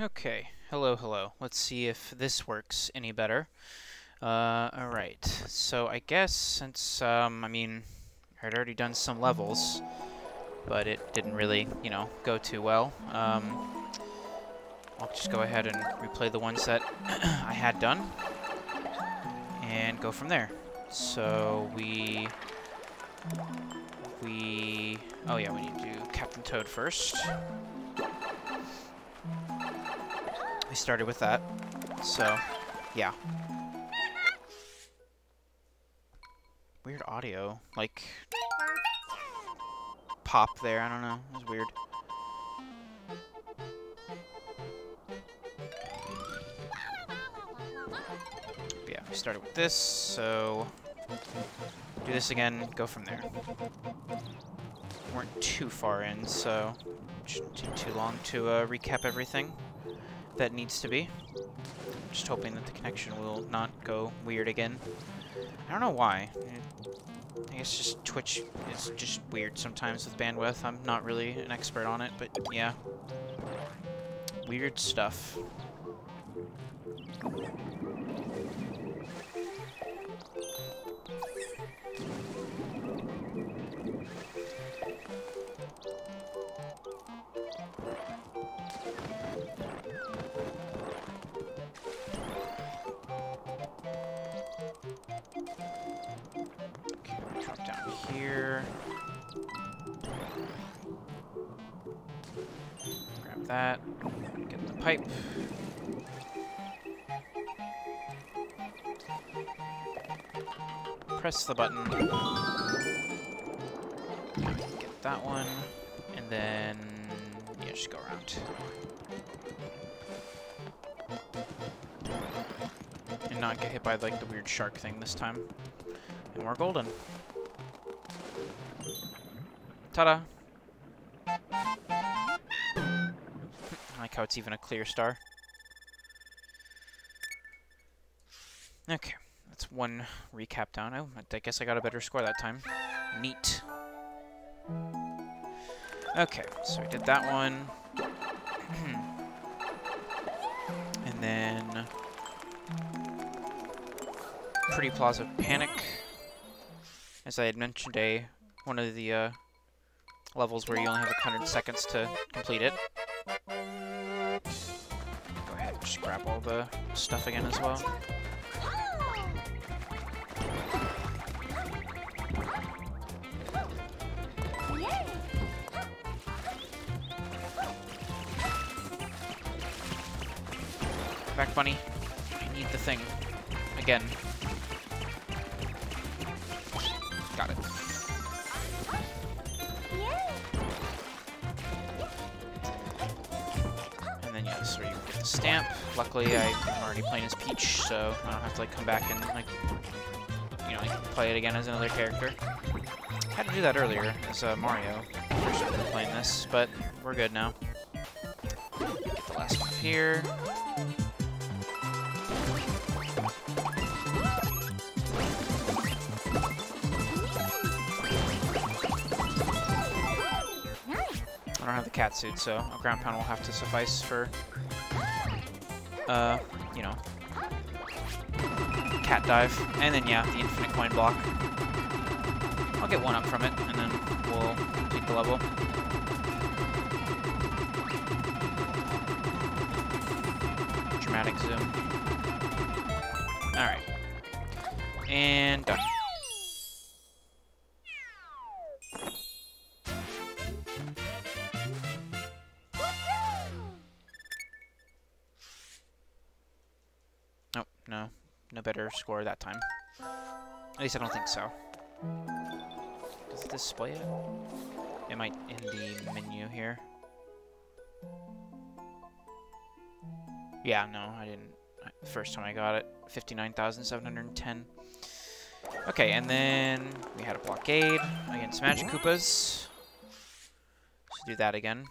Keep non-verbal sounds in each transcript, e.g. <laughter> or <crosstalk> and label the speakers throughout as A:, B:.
A: Okay, hello, hello. Let's see if this works any better. Uh, alright, so I guess since, um, I mean, I had already done some levels, but it didn't really, you know, go too well. Um, I'll just go ahead and replay the ones that <clears throat> I had done, and go from there. So we, we, oh yeah, we need to do Captain Toad first. We started with that, so yeah. Weird audio, like pop there, I don't know, it was weird. But yeah, we started with this, so do this again, go from there. Weren't too far in, so shouldn't take too long to uh, recap everything that needs to be. Just hoping that the connection will not go weird again. I don't know why. I guess just Twitch is just weird sometimes with bandwidth. I'm not really an expert on it, but yeah. Weird stuff. That. Get the pipe. Press the button. Get that one. And then, yeah, just go around. And not get hit by like the weird shark thing this time. And we're golden. Ta-da! Like how it's even a clear star. Okay, that's one recap down. Oh, I guess I got a better score that time. Neat. Okay, so we did that one. <clears throat> and then... Pretty Plaza Panic. As I had mentioned, a one of the uh, levels where you only have a hundred seconds to complete it. All the stuff again as well. Back, bunny. I need the thing. Again. Luckily, I'm already playing as Peach, so I don't have to like come back and like, you know, like, play it again as another character. I had to do that earlier as uh, Mario. First time playing this, but we're good now. Get the last one here. I don't have the cat suit, so a ground pound will have to suffice for, uh, you know, cat dive. And then, yeah, the infinite coin block. I'll get one up from it, and then we'll take the level. Dramatic zoom. Alright. And done. Better score that time. At least I don't think so. Does it display it? It might in the menu here. Yeah, no, I didn't. First time I got it, 59,710. Okay, and then we had a blockade against Magikoopas. Let's do that again.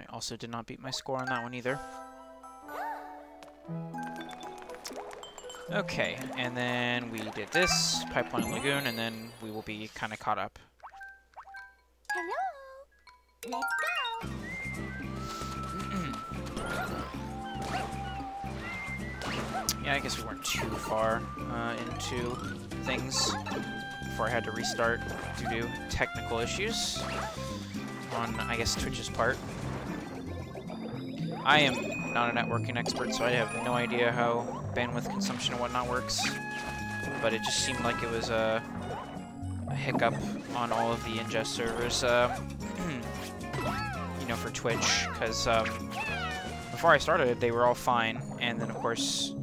A: I also did not beat my score on that one either. Okay, and then we did this, Pipeline Lagoon, and then we will be kind of caught up.
B: Hello. Let's go. <clears throat>
A: Yeah, I guess we weren't too far uh, into things before I had to restart due to technical issues on, I guess, Twitch's part. I am not a networking expert, so I have no idea how bandwidth consumption and whatnot works, but it just seemed like it was a, a hiccup on all of the ingest servers, uh, <clears throat> you know, for Twitch, because um, before I started, they were all fine, and then, of course,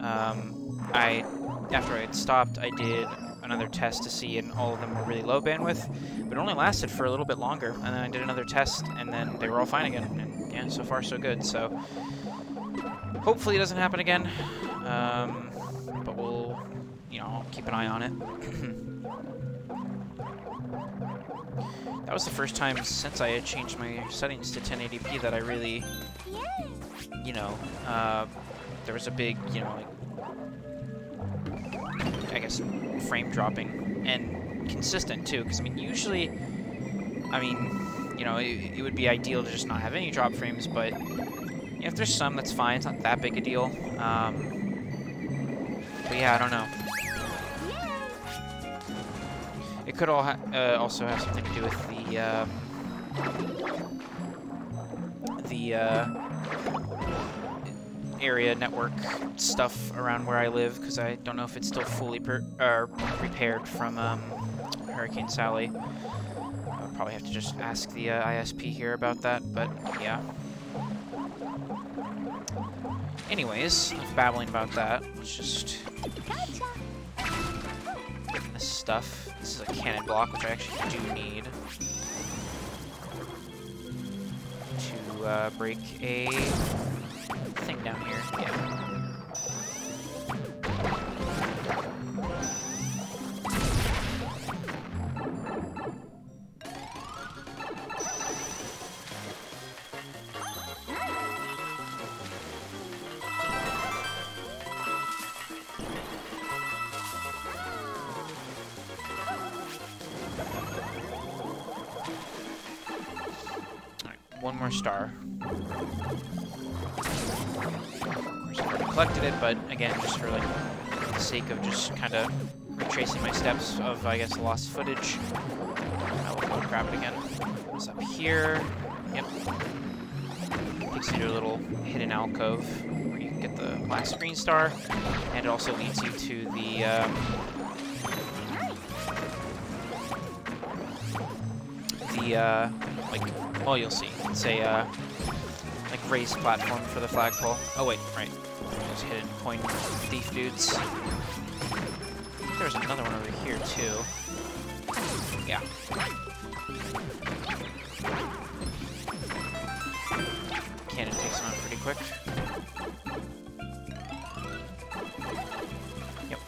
A: um, I, after I had stopped, I did another test to see, and all of them were really low bandwidth, but it only lasted for a little bit longer, and then I did another test, and then they were all fine again, yeah, so far so good, so hopefully it doesn't happen again, um, but we'll, you know, keep an eye on it. <clears throat> that was the first time since I had changed my settings to 1080p that I really, you know, uh, there was a big, you know, like, I guess, frame dropping and consistent too. Because I mean, usually, I mean, you know, it, it would be ideal to just not have any drop frames, but you know, if there's some, that's fine. It's not that big a deal. Um, but yeah, I don't know. It could all ha uh, also have something to do with the um, the uh, area network stuff around where I live, because I don't know if it's still fully uh, repaired from um, Hurricane Sally. Probably have to just ask the uh, ISP here about that, but yeah. Anyways, enough babbling about that. Let's just get this stuff. This is a cannon block, which I actually do need to uh, break a thing down here. Yeah. It, but again, just for like the sake of just kind of retracing my steps of, I guess, lost footage, I will go grab it again. It's up here. Yep. Takes you to a little hidden alcove where you can get the last green star, and it also leads you to the um, the uh, like well you'll see it's a uh, like raised platform for the flagpole oh wait right hidden coin thief dudes. There's another one over here too. Yeah. Cannon takes him out pretty quick. Yep.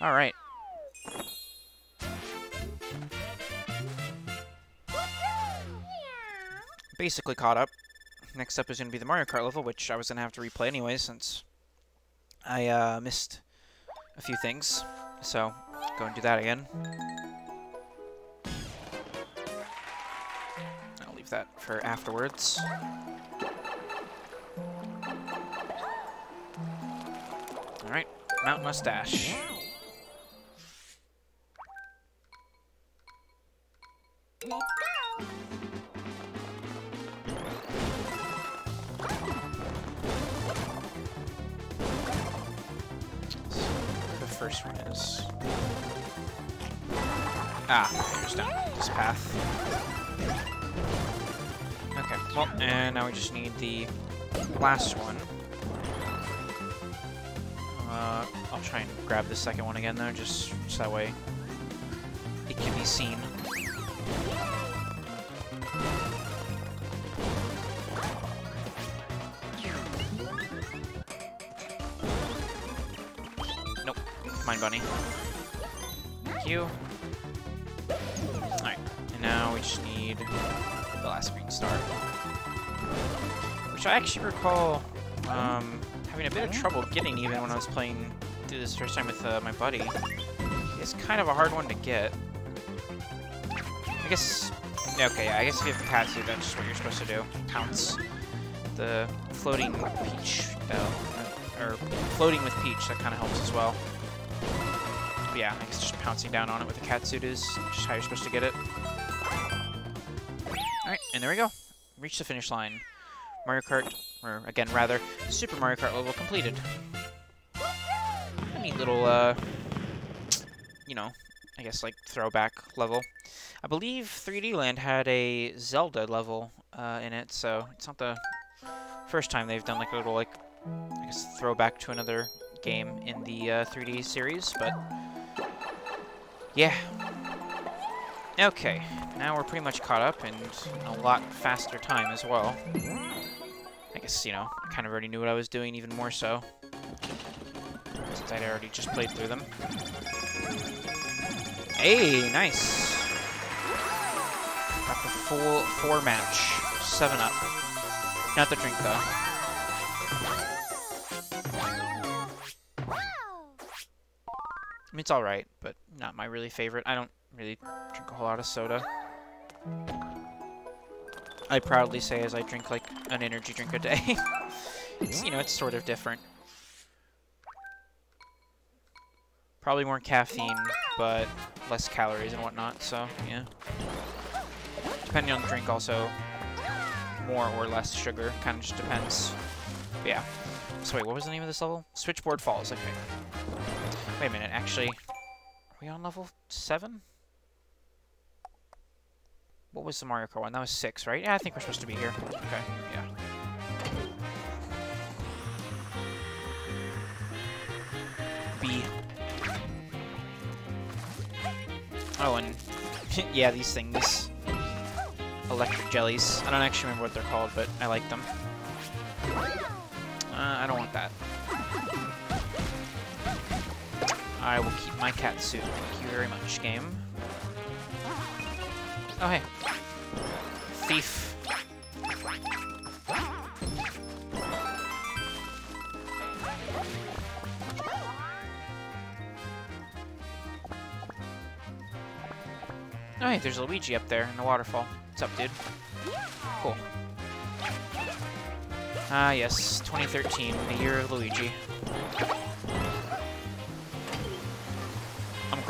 A: All right. Basically caught up. Next up is going to be the Mario Kart level, which I was going to have to replay anyway since I uh, missed a few things. So, go and do that again. I'll leave that for afterwards. Alright, Mount
B: Must
A: Dash. First one is... Ah, there's down this path. Okay, well, and now we just need the last one. Uh, I'll try and grab the second one again, though, just, just that way it can be seen. Bunny. Thank you. Alright. And now we just need the last green star. Which I actually recall um, having a bit of trouble getting even when I was playing through this first time with uh, my buddy. It's kind of a hard one to get. I guess... Okay, yeah, I guess if you have the that's just what you're supposed to do. Pounce. The floating peach, uh, or floating with peach, that kind of helps as well. But yeah, I guess just pouncing down on it with the cat suit is just how you're supposed to get it. Alright, and there we go. Reach the finish line. Mario Kart, or again, rather, Super Mario Kart level completed. A neat little, uh, you know, I guess like throwback level. I believe 3D Land had a Zelda level uh, in it, so it's not the first time they've done like a little like, I guess, throwback to another game in the uh, 3D series, but yeah. Okay, now we're pretty much caught up and a lot faster time as well. I guess, you know, I kind of already knew what I was doing even more so. Since I'd already just played through them. Hey, nice. Got the full four match. Seven up. Not the drink though. I mean, it's alright, not my really favorite. I don't really drink a whole lot of soda. I proudly say as I drink like an energy drink a day. <laughs> it's, you know, it's sort of different. Probably more caffeine, but less calories and whatnot, so yeah. Depending on the drink also, more or less sugar, kind of just depends. But yeah. So wait, what was the name of this level? Switchboard Falls, okay. Wait a minute, actually, we on level 7? What was the Mario Kart one? That was 6, right? Yeah, I think we're supposed to be here. Okay, yeah. B. Oh, and <laughs> yeah, these things. Electric jellies. I don't actually remember what they're called, but I like them. My cat suit. Thank you very much, game. Oh, hey. Thief. Oh, hey, there's Luigi up there in the waterfall. What's up, dude? Cool. Ah, yes, 2013, the year of Luigi.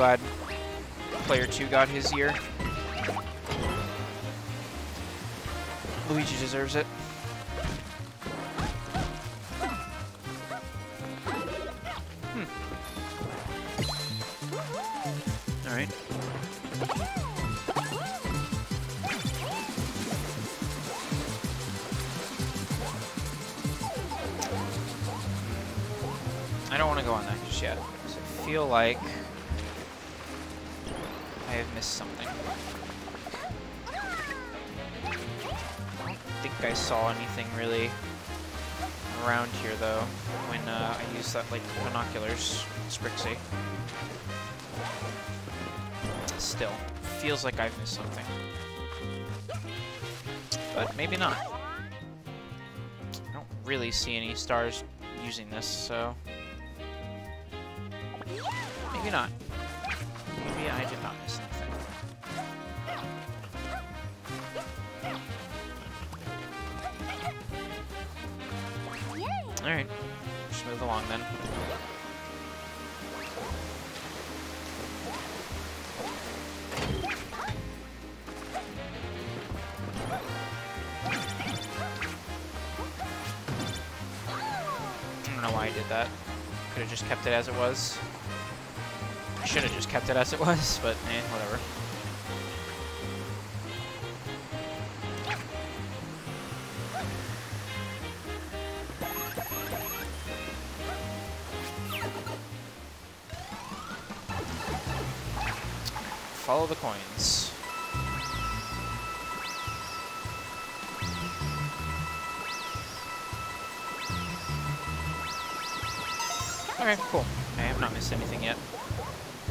A: Glad player 2 got his year. Luigi deserves it. Hmm. Alright. I don't want to go on that just yet. I feel like missed something. I don't think I saw anything really around here though when uh, I used that like binoculars, Sprixie. Still, feels like I've missed something. But maybe not. I don't really see any stars using this, so maybe not. Maybe I did not miss Alright, just move along then. I don't know why I did that. Could have just kept it as it was. I should have just kept it as it was, but eh, whatever. Follow the coins. Okay, cool. I have not missed anything yet.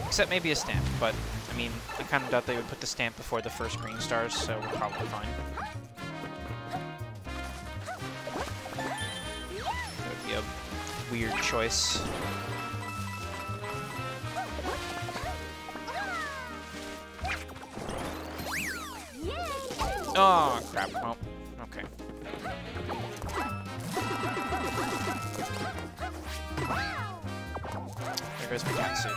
A: Except maybe a stamp, but, I mean, I kind of doubt they would put the stamp before the first green stars, so we're probably fine. That would be a weird choice. Oh, crap. Well, okay. There goes my cat suit.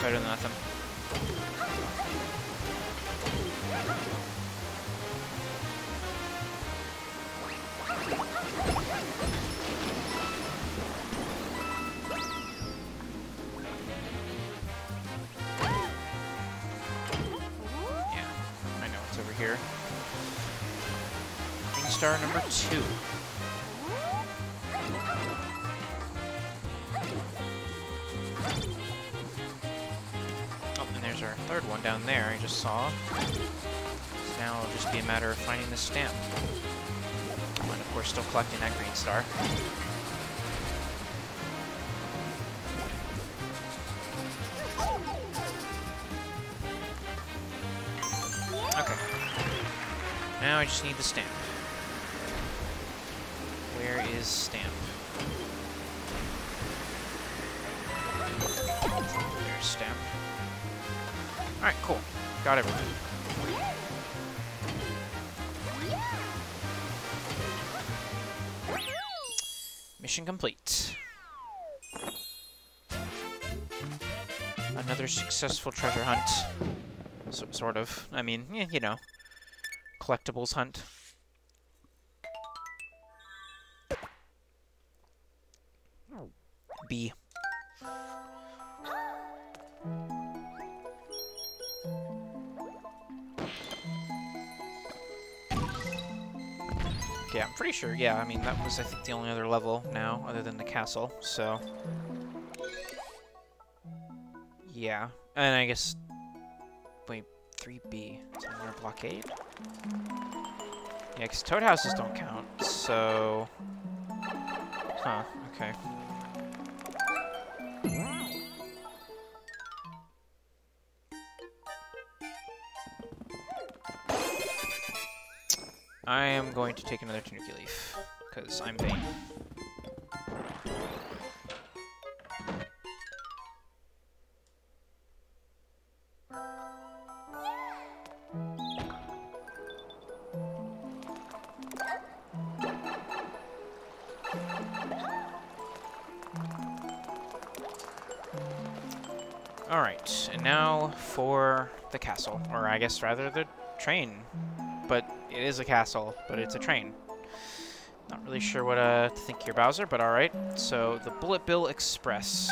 A: Better than nothing. Yeah, I know it's over here. Green star number two. Saw. Now it'll just be a matter of finding the stamp. And of course still collecting that green star. Okay. Now I just need the stamp. Where is stamp? There's stamp. Alright, cool. Got everything. Mission complete. Another successful treasure hunt. So, sort of. I mean, yeah, you know. Collectibles hunt. B. Yeah, I'm pretty sure. Yeah, I mean, that was, I think, the only other level now, other than the castle, so... Yeah. And I guess... Wait, 3B. Is that blockade? Yeah, because toad houses don't count, so... Huh, okay. I am going to take another Tanuki Leaf, because I'm vain. Alright, and now for the castle, or I guess rather the train. But it is a castle, but it's a train. Not really sure what uh, to think here, Bowser, but alright. So, the Bullet Bill Express.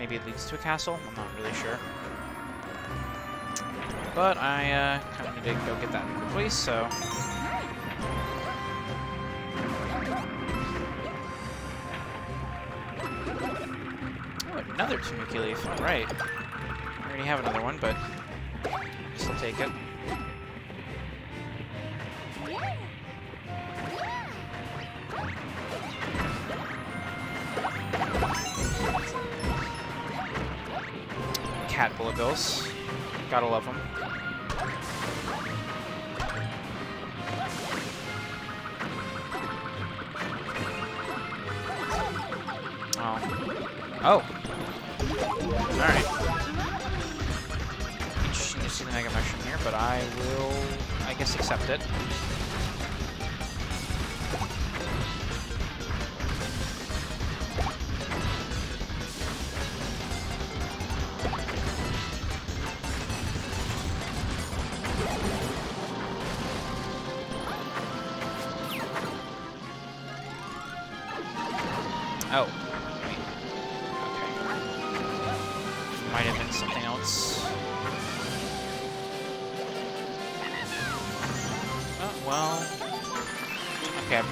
A: Maybe it leads to a castle? I'm not really sure. But I uh, kind of need to go get that quickly, so... another Tanuki Leaf. Alright. I already have another one, but... Still take it. Cat Bullet Bills. Gotta love them. Oh. Oh! Accept it.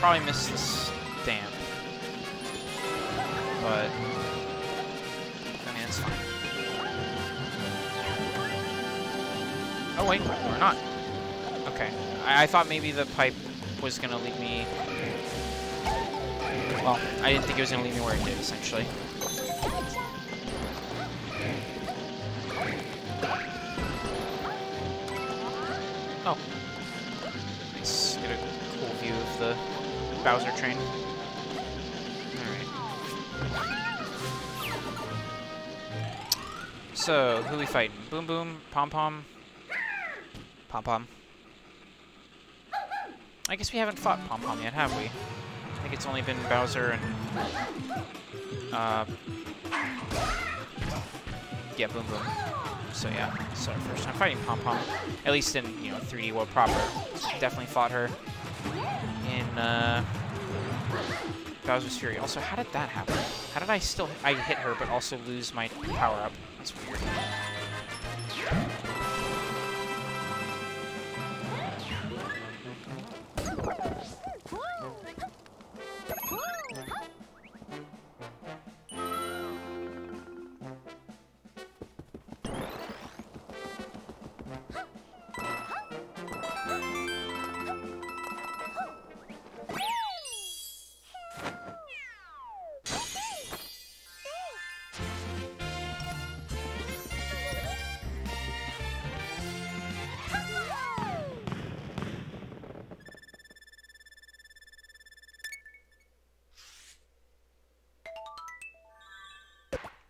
A: Probably missed the stamp. But... I mean, it's fine. Oh, wait, we're not. Okay. I, I thought maybe the pipe was going to lead me... Well, I didn't think it was going to lead me where it did, essentially. Bowser train. Alright. So, who we fighting? Boom Boom? Pom Pom? Pom Pom. I guess we haven't fought Pom Pom yet, have we? I think it's only been Bowser and... Uh... Yeah, Boom Boom. So yeah, so first time fighting Pom Pom. At least in, you know, 3D World proper. Definitely fought her uh... Bowser's Fury. Also, how did that happen? How did I still... I hit her, but also lose my power-up? That's weird.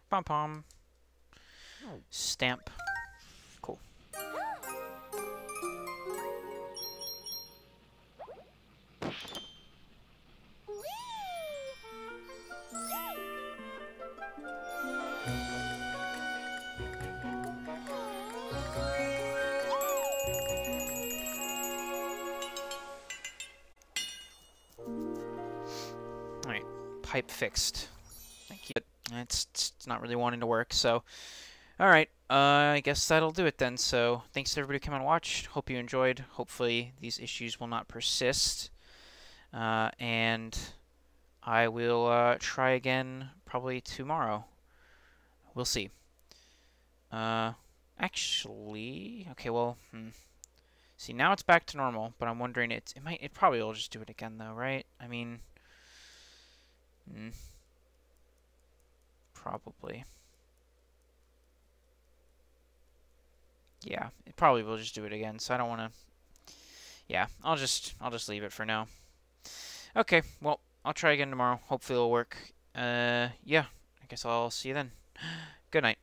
A: Pom pom. Oh. Stamp. Really wanting to work, so... Alright, uh, I guess that'll do it then. So, thanks to everybody who came and watched. Hope you enjoyed. Hopefully, these issues will not persist. Uh, and I will uh, try again probably tomorrow. We'll see. Uh, actually, okay, well, hmm. See, now it's back to normal, but I'm wondering, it, it might, it probably will just do it again, though, right? I mean, hmm. Probably. Yeah, it probably will just do it again, so I don't want to... Yeah, I'll just, I'll just leave it for now. Okay, well, I'll try again tomorrow. Hopefully it'll work. Uh, yeah, I guess I'll see you then. <gasps> Good night.